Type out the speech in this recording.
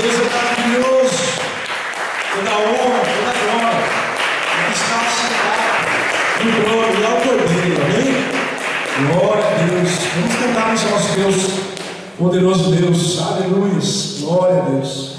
Deus é maravilhoso. Toda honra, toda glória, Ele está sentado no trono e ao cordeiro, amém? Glória a Deus. Vamos cantar esse nosso Deus, poderoso Deus, aleluia, glória a Deus.